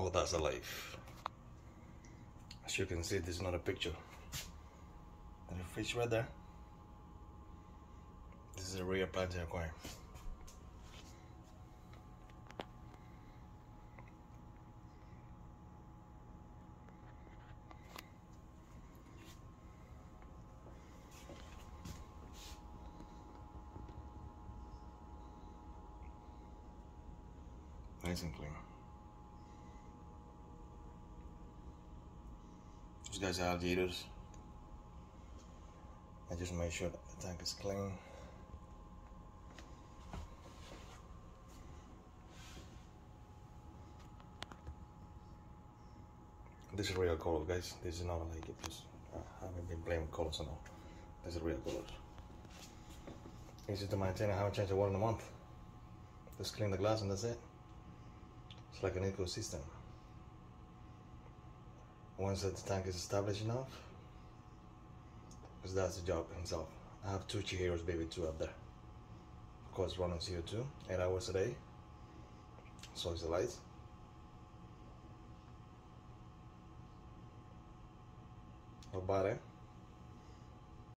Oh, that's a life. As you can see, this is not a picture. And the fish right there. This is a real planted aquarium. Nice and clean. Guys are alligators. I just made sure that the tank is clean. This is real color, guys. This is not like it just uh, I haven't been playing with colors and all. This is real colors. Easy to maintain. I haven't changed the water in a month. Just clean the glass and that's it. It's like an ecosystem. Once the tank is established enough, because that's the job himself. I have two Chihiros baby two up there. Of course running CO2, 8 hours a day. So is the lights. About it.